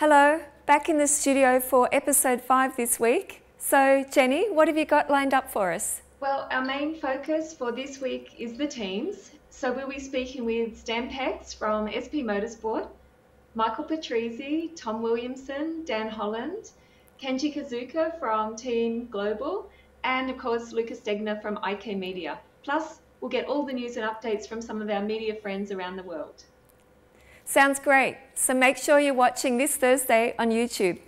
Hello, back in the studio for episode five this week. So, Jenny, what have you got lined up for us? Well, our main focus for this week is the teams. So, we'll be speaking with Stan Pex from SP Motorsport, Michael Patrizi, Tom Williamson, Dan Holland, Kenji Kazuka from Team Global, and of course, Lucas Degner from IK Media. Plus, we'll get all the news and updates from some of our media friends around the world. Sounds great. So make sure you're watching this Thursday on YouTube.